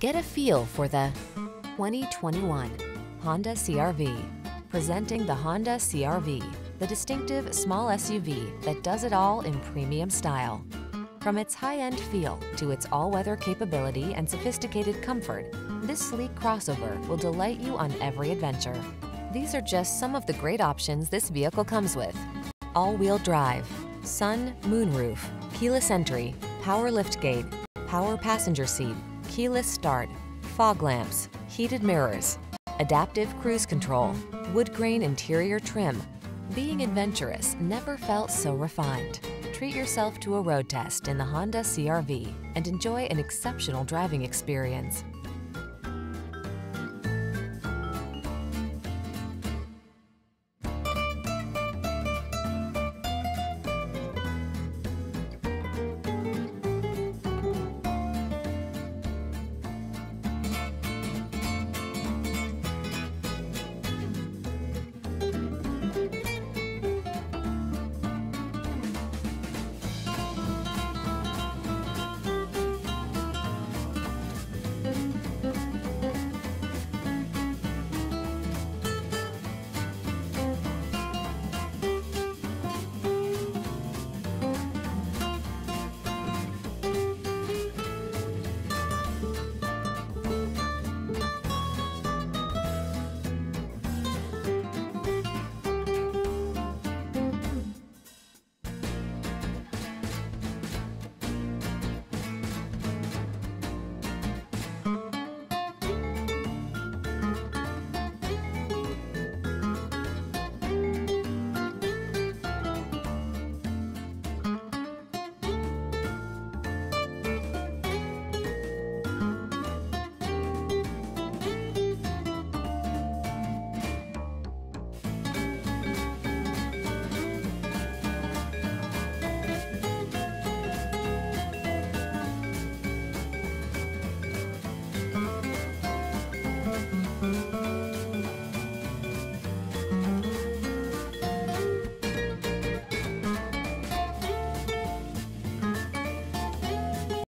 Get a feel for the 2021 Honda CRV. Presenting the Honda CRV, the distinctive small SUV that does it all in premium style. From its high-end feel to its all-weather capability and sophisticated comfort, this sleek crossover will delight you on every adventure. These are just some of the great options this vehicle comes with. All-wheel drive, sun, moonroof, keyless entry, power liftgate, power passenger seat, keyless start, fog lamps, heated mirrors, adaptive cruise control, wood grain interior trim. Being adventurous never felt so refined. Treat yourself to a road test in the Honda CRV and enjoy an exceptional driving experience.